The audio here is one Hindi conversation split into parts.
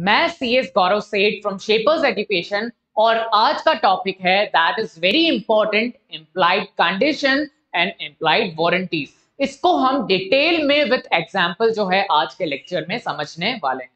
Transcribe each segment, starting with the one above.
मैं सी एस गौरव सेठ फ्रॉम शेपर्स एजुकेशन और आज का टॉपिक है that is very important implied condition and implied warranties इसको हम डिटेल में विथ एग्ज़ाम्पल जो है आज के लेक्चर में समझने वाले हैं।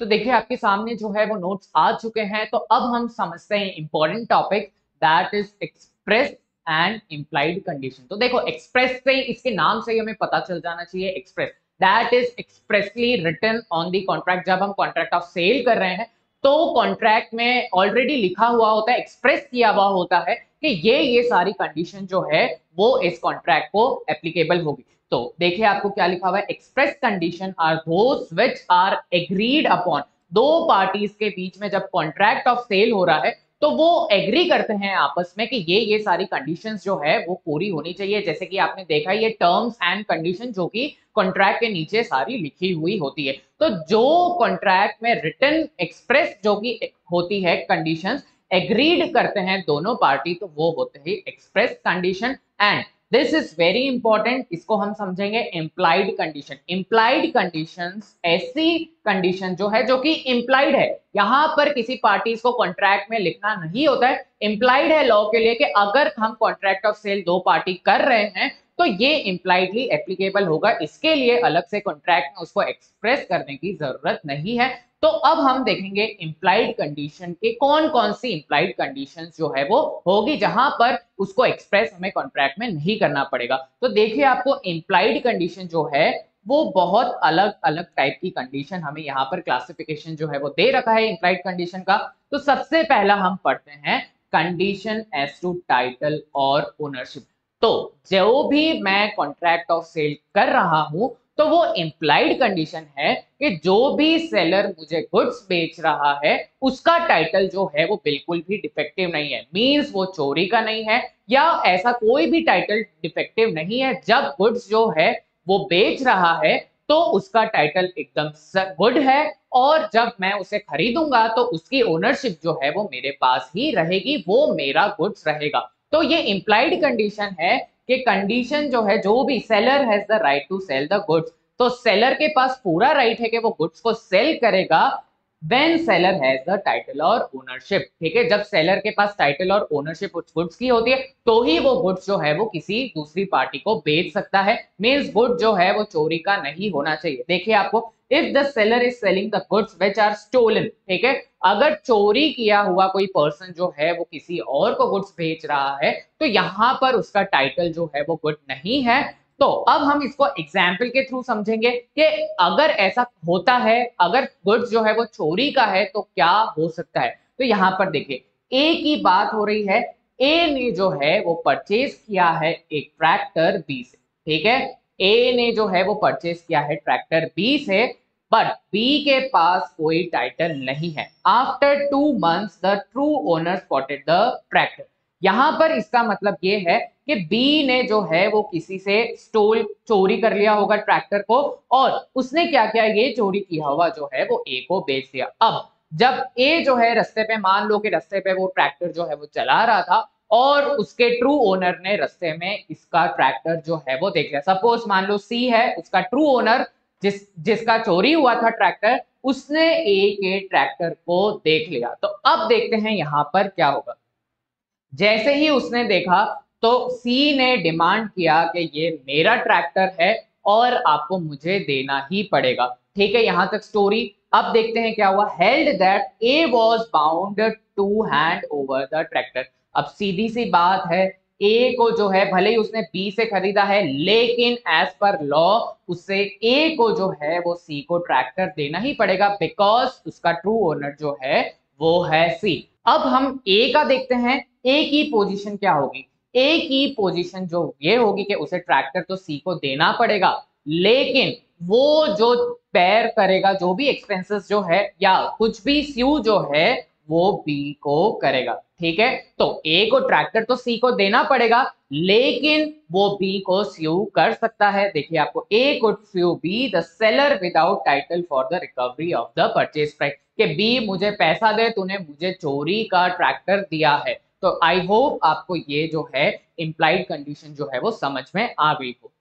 तो देखिए, आपके सामने जो है वो नोट्स आ चुके हैं। तो अब हम समझते हैं important topic that is express and implied condition तो देखो एक्सप्रेस से इसके नाम से ही हमें पता चल जाना चाहिए express that is expressly written on the contract जब हम कॉन्ट्रैक्ट ऑफ़ सेल कर रहे हैं तो कॉन्ट्रैक्ट में ऑलरेडी लिखा हुआ होता है एक्सप्रेस किया हुआ होता है कि ये ये सारी कंडीशन जो है, वो इस कॉन्ट्रैक्ट को एप्लीकेबल होगी. तो देखिए आपको क्या लिखा हुआ है? Express condition are those which are agreed upon दो पार्टीज़ के बीच में जब कॉन्ट्रैक्ट ऑफ़ सेल हो रहा है तो वो एग्री करते हैं आपस में कि ये ये सारी कंडीशंस जो है, वो पूरी होनी चाहिए। जैसे कि आपने देखा, ये टर्म्स एंड कंडीशन जो कि कॉन्ट्रैक्ट के नीचे सारी लिखी हुई होती है। तो जो कॉन्ट्रैक्ट में रिटर्न एक्सप्रेस जो कि होती है कंडीशंस एग्रीड करते हैं दोनों पार्टी तो वो होते ही express condition and this is very important इसको हम समझेंगे इम्प्लाइड कंडीशन इम्प्लाइड कंडीशन ऐसी कंडीशन जो है, जो कि इम्प्लाइड है। यहाँ पर किसी पार्टीज़ को कॉन्ट्रैक्ट में लिखना नहीं होता है। इम्प्लाइड है लॉ के लिए कि अगर हम कॉन्ट्रैक्ट ऑफ़ सेल दो पार्टी कर रहे हैं तो ये इम्प्लाइडली एप्लीकेबल होगा। इसके लिए अलग से कॉन्ट्रैक्ट में उसको एक्सप्रेस करने की ज़रूरत नहीं है। तो अब हम देखेंगे इम्प्लाइड कंडीशन के कौन कौन सी इम्प्लाइड कंडीशन जो है वो होगी, जहाँ पर उसको एक्सप्रेस हमें कॉन्ट्रैक्ट में नहीं करना पड़ेगा। तो देखिए आपको इम्प्लाइड कंडीशन जो है, वो बहुत अलग अलग टाइप की कंडीशन हमें यहाँ पर क्लासिफिकेशन जो है वो दे रखा है इम्प्लाइड कंडीशन का। तो सबसे पहला हम पढ़ते हैं कंडीशन एज टू टाइटल और ओनरशिप तो जो भी मैं कॉन्ट्रैक्ट ऑफ़ सेल कर रहा हूँ तो वो इम्प्लाइड कंडीशन है कि जो भी सेलर मुझे गुड्स बेच रहा है, उसका टाइटल जो है वो बिल्कुल भी डिफेक्टिव नहीं है। मींस वो चोरी का नहीं है, या ऐसा कोई भी टाइटल डिफेक्टिव नहीं है। जब गुड्स जो है वो बेच रहा है तो उसका टाइटल एकदम गुड है, और जब मैं उसे खरीदूँगा तो उसकी ओनरशिप जो है वो मेरे पास ही रहेगी, वो मेरा गुड्स रहेगा। तो ये इंप्लाइड कंडीशन है कि कंडीशन जो है, जो भी seller has the right to sell the goods तो सेलर के पास पूरा राइट है कि वो गुड्स को सेल करेगा when seller has the title और ओनरशिप ठीक है? जब सेलर के पास टाइटल और ओनरशिप उस गुड्स की होती है तो ही वो गुड्स जो है वो किसी दूसरी पार्टी को बेच सकता है। मीन्स गुड जो है वो चोरी का नहीं होना चाहिए। देखिए आपको if the seller is selling the goods which are stolen ठीक है? अगर चोरी किया हुआ कोई पर्सन जो है वो किसी और को गुड्स बेच रहा है तो यहाँ पर उसका टाइटल जो है वो गुड नहीं है। तो अब हम इसको एग्ज़ाम्पल के थ्रू समझेंगे कि अगर ऐसा होता है, अगर गुड्स जो है वो चोरी का है तो क्या हो सकता है? तो यहाँ पर देखिए ए की बात हो रही है। ए ने जो है वो परचेज किया है एक ट्रैक्टर बी से, ठीक है? ए ने जो है वो परचेज किया है ट्रैक्टर बी से बट बी के पास कोई टाइटल नहीं है। After two months the true owner spotted the tractor यहाँ पर इसका मतलब ये है कि बी ने जो है वो किसी से स्टोल चोरी कर लिया होगा ट्रैक्टर को और उसने क्या किया? ये चोरी किया हुआ जो है वो ए को बेच दिया। अब जब ए जो है रस्ते पे, मान लो कि रस्ते पे वो ट्रैक्टर जो है वो चला रहा था और उसके ट्रू ओनर ने रस्ते में इसका ट्रैक्टर जो है वो देख लिया। सपोज़ मान लो सी है, उसका ट्रू ओनर जिस, जिसका चोरी हुआ था ट्रैक्टर उसने ए के ट्रैक्टर को देख लिया। तो अब देखते हैं यहाँ पर क्या होगा। जैसे ही उसने देखा तो सी ने डिमांड किया कि ये मेरा ट्रैक्टर है और आपको मुझे देना ही पड़ेगा। ठीक है, यहाँ तक स्टोरी अब देखते हैं क्या हुआ। Held that A was bound to hand over the tractor अब सीधी सी बात है ए को जो है, भले ही उसने बी से खरीदा है, लेकिन एज पर लॉ उससे ए को जो है, वो सी को ट्रैक्टर देना ही पड़ेगा बिकॉज़ उसका ट्रू ओनर जो है, वो है सी अब हम ए का देखते हैं ए की पोजीशन क्या होगी? ए की पोजीशन जो ये होगी कि उसे ट्रैक्टर तो सी को देना पड़ेगा, लेकिन वो जो पैर करेगा, जो भी एक्सपेंसेस जो है या कुछ भी स्यू जो है, वो बी को करेगा, ठीक है? तो ए को ट्रैक्टर तो सी को देना पड़ेगा, लेकिन वो बी को स्यू कर सकता है। देखिए आपको A could sue B the seller without title for the recovery of the purchase price कि बी मुझे पैसा दे तूने मुझे चोरी का ट्रैक्टर दिया है। तो आई होप आपको ये जो है इम्प्लाइड कंडीशन जो है वो समझ में आ गई हो।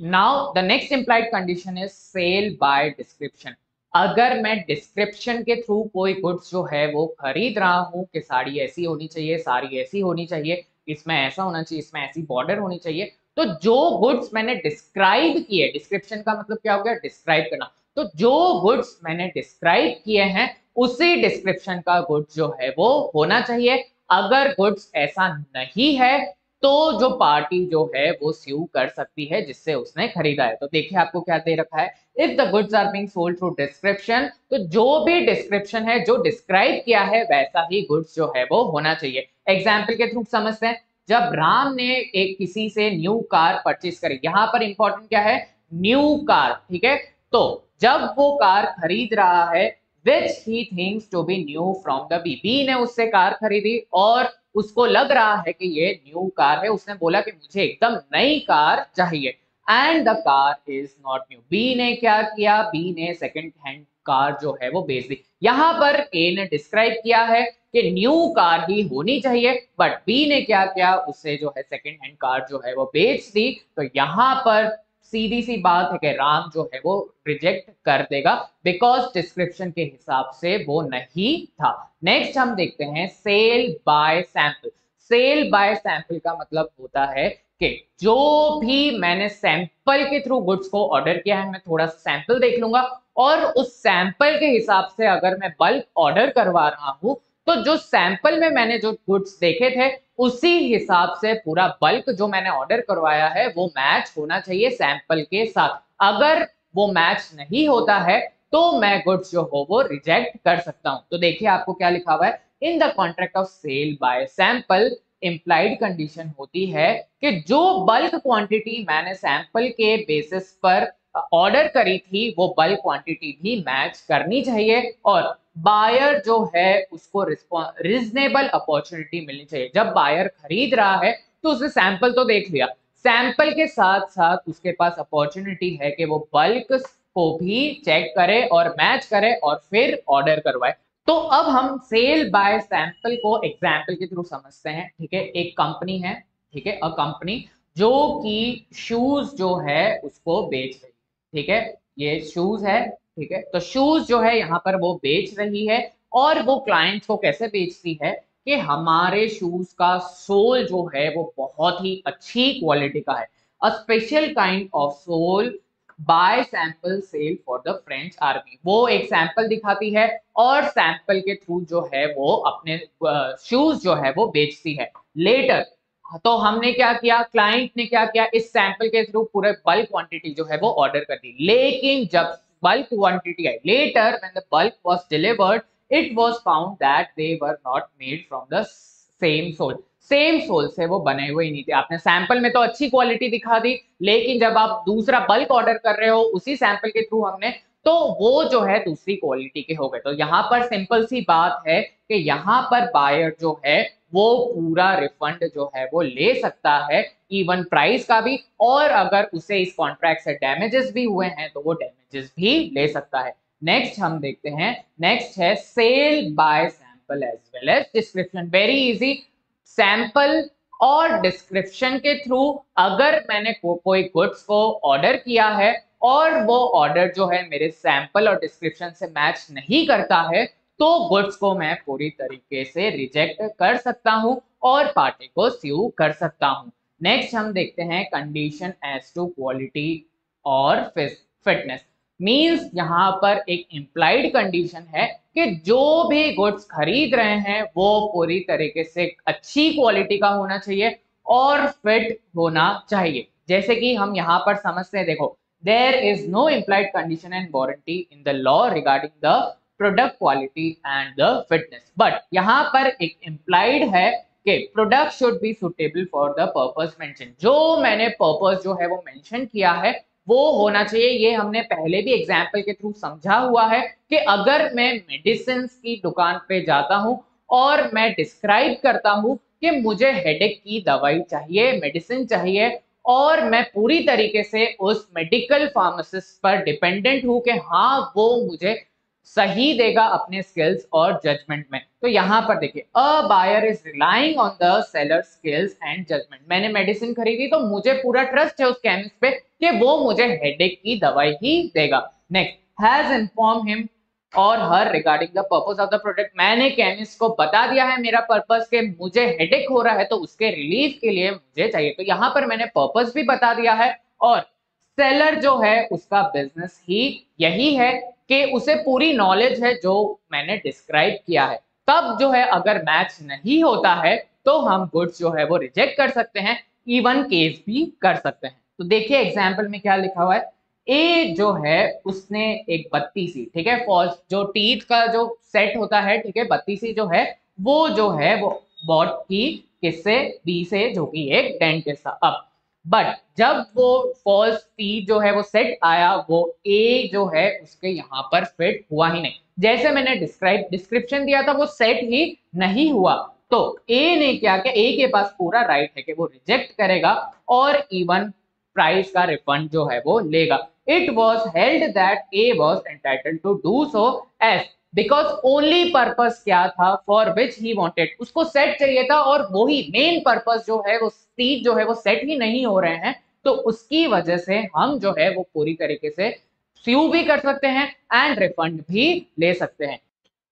Now the next implied condition is sale by description अगर मैं डिस्क्रिप्शन के थ्रू कोई गुड्स जो है वो खरीद रहा हूँ कि साड़ी ऐसी होनी चाहिए साड़ी ऐसी होनी चाहिए इसमें ऐसा होना चाहिए इसमें ऐसी बॉर्डर होनी चाहिए तो जो गुड्स मैंने डिस्क्राइब किए डिस्क्रिप्शन का मतलब क्या हो गया? डिस्क्राइब करना। तो जो गुड्स मैंने डिस्क्राइब किए हैं, उसी डिस्क्रिप्शन का गुड्स जो है वो होना चाहिए। अगर गुड्स ऐसा नहीं है तो जो पार्टी जो है वो स्यू कर सकती है, जिससे उसने खरीदा है। तो देखिए आपको क्या दे रखा है। If the goods are being sold through description तो जो भी डिस्क्रिप्शन है, जो डिस्क्राइब किया है, वैसा ही गुड्स जो है वो होना चाहिए। एग्ज़ाम्पल के थ्रू समझते हैं। जब राम ने एक किसी से न्यू कार परचेज करी, यहाँ पर इंपॉर्टेंट क्या है? न्यू कार ठीक है? तो जब वो कार खरीद रहा है which he things to be new from the B B ने उससे कार खरीदी और उसको लग रहा है कि ये न्यू कार है। उसने बोला कि मुझे एकदम नई कार चाहिए। And the car is not new B ने क्या किया? बी ने सेकेंड हैंड कार जो है वो बेच दी। यहाँ पर ए ने डिस्क्राइब किया है कि न्यू कार ही होनी चाहिए। बट बी ने क्या किया? उससे जो है सेकेंड हैंड कार जो है वो बेच दी। तो यहाँ पर सीधी सी बात है कि राम जो है वो रिजेक्ट कर देगा बिकॉज़ डिस्क्रिप्शन के हिसाब से वो नहीं था। नेक्स्ट हम देखते हैं sale by sample sale by sample का मतलब होता है कि जो भी मैंने सैंपल के थ्रू गुड्स को ऑर्डर किया है, मैं थोड़ा सैंपल देख लूँगा और उस सैंपल के हिसाब से अगर मैं बल्क ऑर्डर करवा रहा हूँ तो जो सैंपल में मैंने जो गुड्स देखे थे उसी हिसाब से पूरा बल्क जो मैंने ऑर्डर करवाया है, वो मैच होना चाहिए सैंपल के साथ। अगर वो मैच नहीं होता है तो मैं गुड्स जो हो, वो रिजेक्ट कर सकता हूँ। तो देखिए आपको क्या लिखा हुआ है। In the contract of sale by sample implied condition होती है कि जो बल्क क्वांटिटी मैंने सैंपल के बेसिस पर ऑर्डर करी थी, वो बल्क क्वांटिटी भी मैच करनी चाहिए और बायर जो है, उसको रिजनेबल अपॉर्चुनिटी मिलनी चाहिए। जब बायर खरीद रहा है तो उसने सैंपल तो देख लिया। सैंपल के साथ साथ उसके पास अपॉर्चुनिटी है कि वो बल्क को भी चेक करे और मैच करे और फिर ऑर्डर करवाए। तो अब हम सेल बाय सैंपल को एग्ज़ाम्पल के थ्रू समझते हैं, ठीक है? एक कंपनी है, ठीक है? अ कंपनी जो कि शूज़ जो है, उसको बेच रही ठीक है? ये शूज़ है ठीक है? तो शूज़ जो है, यहाँ पर वो बेच रही है और वो क्लाइंट्स को कैसे बेचती है कि हमारे शूज़ का सोल जो है, वो बहुत ही अच्छी क्वालिटी का है। A special kind of sole by sample sale for the French army वो एक सैंपल दिखाती है और सैंपल के थ्रू जो है, वो अपने शूज़ जो है, वो बेचती है। लेटर तो हमने क्या किया? क्लाइंट ने क्या किया? इस सैंपल के थ्रू पूरे बल्क क्वांटिटी जो है, वो ऑर्डर कर दी। लेकिन जब bulk quantity later when the bulk was delivered, it was found that they were not made from the same sole same sole से वो बने हुए ही नहीं थे। आपने सैंपल में तो अच्छी क्वालिटी दिखा दी, लेकिन जब आप दूसरा बल्क ऑर्डर कर रहे हो, उसी सैंपल के थ्रू हमने तो वो जो है दूसरी क्वालिटी के हो गए। तो यहाँ पर सिंपल सी बात है कि यहाँ पर बायर जो है वो पूरा रिफंड जो है वो ले सकता है इवन प्राइस का भी और अगर उसे इस कॉन्ट्रैक्ट से डैमेजेस भी हुए हैं तो वो डैमेजेस भी ले सकता है। नेक्स्ट हम देखते हैं नेक्स्ट है sale by sample as well as description very easy sample और डिस्क्रिप्शन के थ्रू अगर मैंने को, कोई गुड्स को ऑर्डर किया है और वो ऑर्डर जो है मेरे सैंपल और डिस्क्रिप्शन से मैच नहीं करता है तो गुड्स को मैं पूरी तरीके से रिजेक्ट कर सकता हूँ और पार्टी को स्यू कर सकता हूँ। नेक्स्ट हम देखते हैं कंडीशन एज टू क्वालिटी और फिटनेस मींस यहाँ पर एक इंप्लाइड कंडीशन है कि जो भी गुड्स खरीद रहे हैं, वो पूरी तरीके से अच्छी क्वालिटी का होना चाहिए और फिट होना चाहिए। जैसे कि हम यहाँ पर समझते हैं, देखो there is no implied condition and warranty in the law regarding the product quality and the fitness but यहाँ पर एक इम्प्लाइड है कि product should be suitable for the purpose mention जो मैंने पर्पस जो है वो मेंशन किया है, वो होना चाहिए। ये हमने पहले भी एग्ज़ाम्पल के थ्रू समझा हुआ है कि अगर मैं मेडिसिन की दुकान पे जाता हूँ और मैं डिस्क्राइब करता हूँ कि मुझे हेडेक की दवाई चाहिए मेडिसिन चाहिए और मैं पूरी तरीके से उस मेडिकल फार्मासिस्ट पर डिपेंडेंट हूँ कि हाँ वो मुझे सही देगा अपने स्किल्स और जजमेंट में। तो यहाँ पर देखिए a buyer is relying on the seller skills and judgement मैंने मेडिसिन खरीदी तो मुझे पूरा ट्रस्ट है उस केमिस्ट पे कि वो मुझे हेडेक की दवाई ही देगा। नेक्स्ट हैज़ इन्फॉर्म हिम और her regarding the purpose of the product मैंने केमिस्ट को बता दिया है मेरा पर्पस के मुझे हेडेक हो रहा है तो उसके रिलीफ के लिए मुझे चाहिए। तो यहाँ पर मैंने पर्पस भी बता दिया है और सेलर जो है उसका बिज़नेस ही यही है। कि उसे पूरी नॉलेज है जो मैंने डिस्क्राइब किया है। तब जो है अगर मैच नहीं होता है तो हम गुड्स जो है वो रिजेक्ट कर सकते हैं इवन केस भी कर सकते हैं। तो देखिए एग्ज़ाम्पल में क्या लिखा हुआ है। ए जो है, उसने एक बत्ती सी, ठीक है फॉल्स जो टीथ का जो सेट होता है, ठीक है, बत्ती सी जो है, वो जो है, वो बॉट की किससे बी से, जो कि एक डेंटिस्ट अब बट जब वो फॉल्स टीथ जो है वो सेट आया, वो ए जो है उसके यहाँ पर फिट हुआ ही नहीं। जैसे मैंने डिस्क्राइब डिस्क्रिप्शन दिया था, वो सेट ही नहीं हुआ। तो ए ने क्या किया? ए के पास पूरा राइट है कि वो रिजेक्ट करेगा और इवन प्राइस का रिफंड जो है वो लेगा। It was held that A was entitled to do so as because only purpose क्या था? फॉर विच ही वॉन्टेड उसको सेट चाहिए था और वही मेन पर्पज जो है, वो स्टीज जो है, वो सेट ही नहीं हो रहे हैं। तो उसकी वजह से हम जो है, वो पूरी तरीके से स्यू भी कर सकते हैं एंड रिफंड भी ले सकते हैं।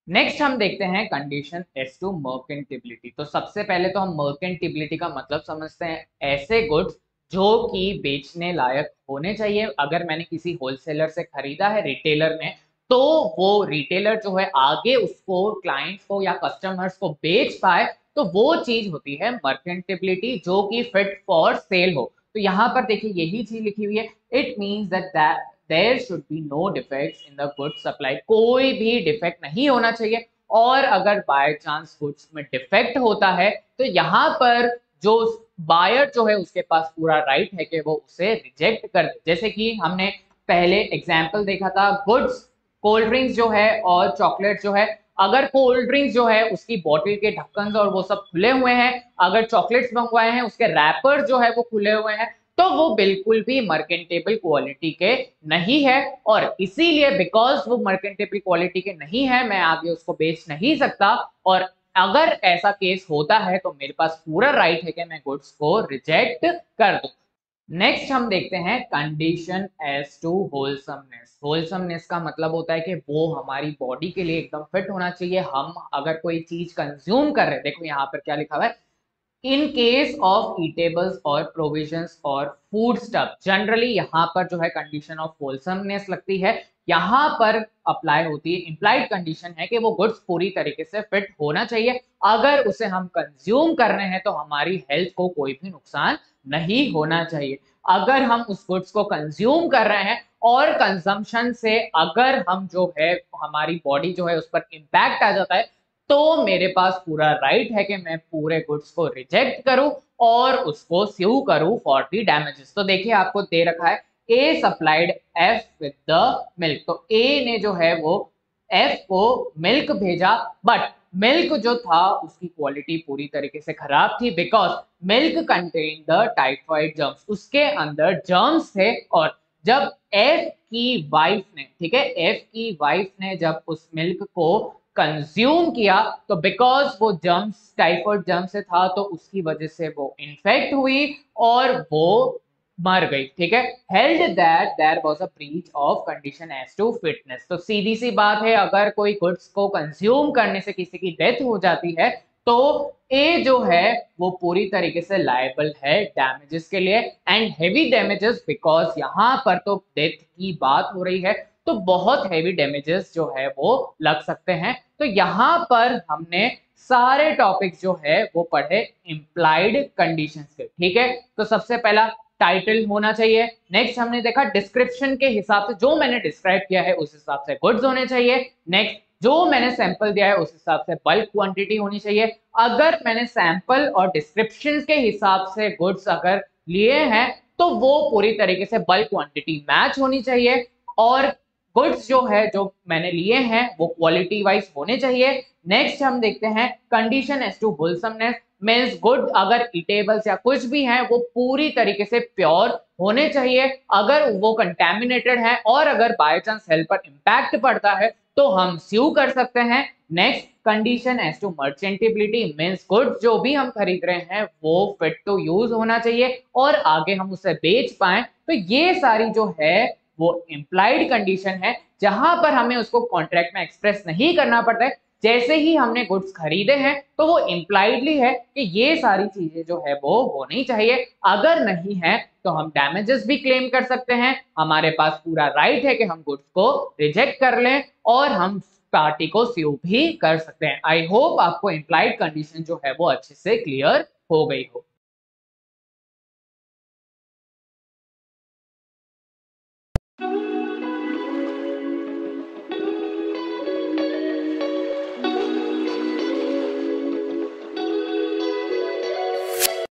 नेक्स्ट हम देखते हैं कंडीशन एस टू मर्केंटिबिलिटी तो सबसे पहले तो हम मर्केंटिबिलिटी का मतलब समझते हैं ऐसे गुड्स जो कि बेचने लायक होने चाहिए। अगर मैंने किसी होलसेलर से खरीदा है रिटेलर ने तो वो रिटेलर जो है, आगे उसको क्लाइंट्स को या कस्टमर्स को बेच पाए तो वो चीज़ होती है मर्केंटेबिलिटी जो कि फिट फॉर सेल हो। तो यहाँ पर देखिए, यही चीज़ लिखी हुई है। It means that there should be no defects in the good supply कोई भी डिफेक्ट नहीं होना चाहिए। और अगर बाय चांस गुड्स में डिफेक्ट होता है तो यहाँ पर जो बायर जो है, उसके पास पूरा राइट है कि वो उसे रिजेक्ट कर जैसे कि हमने पहले एग्ज़ाम्पल देखा था गुड्स कोल्ड ड्रिंक्स जो है और चॉकलेट जो है, अगर कोल्ड ड्रिंक्स जो है उसकी बॉटल के ढक्कन और वो सब खुले हुए हैं, अगर चॉकलेट्स मंगवाए हैं, उसके रैपर जो है वो खुले हुए हैं तो वो बिल्कुल भी मर्केंटेबल क्वालिटी के नहीं है और इसीलिए बिकॉज़ वो मर्केंटेबल क्वालिटी के नहीं है, मैं आगे उसको बेच नहीं सकता और अगर ऐसा केस होता है तो मेरे पास पूरा राइट है कि मैं गुड्स को रिजेक्ट कर दू। नेक्स्ट हम देखते हैं condition as to wholesomeness wholesomeness का मतलब होता है कि वो हमारी बॉडी के लिए एकदम फिट होना चाहिए। हम अगर कोई चीज़ कंज्यूम कर रहे हैं, देखो यहाँ पर क्या लिखा हुआ है इन केस ऑफ़ ईटेबल्स और प्रोविजंस और फ़ूड स्टफ़ जनरली यहाँ पर जो है कंडीशन ऑफ़ होलसमनेस लगती है। यहाँ पर अप्लाई होती है इंप्लाइड कंडीशन है कि वो गुड्स पूरी तरीके से फिट होना चाहिए। अगर उसे हम कंज्यूम कर रहे हैं तो हमारी हेल्थ को कोई भी नुकसान नहीं होना चाहिए। अगर हम उस गुड्स को कंज्यूम कर रहे हैं और कंजम्पशन से अगर हम जो है, हमारी बॉडी जो है उस पर इम्पैक्ट आ जाता है तो मेरे पास पूरा राइट है कि मैं पूरे गुड्स को रिजेक्ट करूँ और उसको स्यू करूँ फॉर दी डैमेजेस तो देखिए, आपको दे रखा है A supplied F with the milk तो ए ने जो है वो एफ़ को मिल्क भेजा बट मिल्क जो था, उसकी क्वालिटी पूरी तरीके से खराब थी because milk contain the typhoid germs उसके अंदर जर्म्स थे और जब एफ़ की वाइफ ने, ठीक है एफ़ की वाइफ ने जब उस मिल्क को कंज्यूम किया तो बिकॉज़ वो जर्म्स टाइफॉइड जर्म से था तो उसकी वजह से वो इन्फेक्ट हुई और वो मर गई, ठीक है? Held that there was a breach of condition as to fitness तो सीधी सी बात है, अगर कोई गुड्स को कंज्यूम करने से किसी की डेथ हो जाती है तो ए जो है, वो पूरी तरीके से लाइबल है डैमेजेस के लिए एंड हेवी डैमेजेस बिकॉज़ यहाँ पर तो डेथ की बात हो रही है तो बहुत हैवी डैमेजेस जो है वो लग सकते हैं। तो यहाँ पर हमने सारे टॉपिक जो है वो पढ़े इम्प्लाइड कंडीशंस के, ठीक है? तो सबसे पहला टाइटल होना चाहिए। नेक्स्ट हमने देखा डिस्क्रिप्शन के हिसाब से जो मैंने डिस्क्राइब किया है उस हिसाब से गुड्स होने चाहिए। नेक्स्ट जो मैंने सैंपल दिया है उस हिसाब से बल्क क्वांटिटी होनी चाहिए। अगर मैंने सैंपल और डिस्क्रिप्शन के हिसाब से गुड्स अगर लिए हैं तो वो पूरी तरीके से बल्क क्वांटिटी मैच होनी चाहिए। और गुड्स जो है, जो मैंने लिए हैं, वो क्वालिटी वाइज होने चाहिए। नेक्स्ट हम देखते हैं condition as to wholesomeness means good अगर इटेबल्स या कुछ भी है, वो पूरी तरीके से प्योर होने चाहिए। अगर वो कंटेमिनेटेड है और अगर बाय चांस हेल्थ पर इम्पैक्ट पड़ता है तो हम स्यू कर सकते हैं। Next condition as to merchantability means good जो भी हम खरीद रहे हैं, वो फिट टू यूज़ होना चाहिए। और आगे हम उसे बेच पाए। तो ये सारी जो है वो इम्प्लाइड कंडीशन है, जहाँ पर हमें उसको कॉन्ट्रैक्ट में एक्सप्रेस नहीं करना पड़ता है। जैसे ही हमने गुड्स खरीदे हैं तो वो इम्प्लाइडली है कि ये सारी चीज़ें जो है वो होनी चाहिए। अगर नहीं है तो हम डैमेजेस भी क्लेम कर सकते हैं। हमारे पास पूरा राइट है कि हम गुड्स को रिजेक्ट कर लें और हम पार्टी को स्यू भी कर सकते हैं। आई होप आपको इम्प्लाइड कंडीशन जो है वो अच्छे से क्लियर हो गई हो।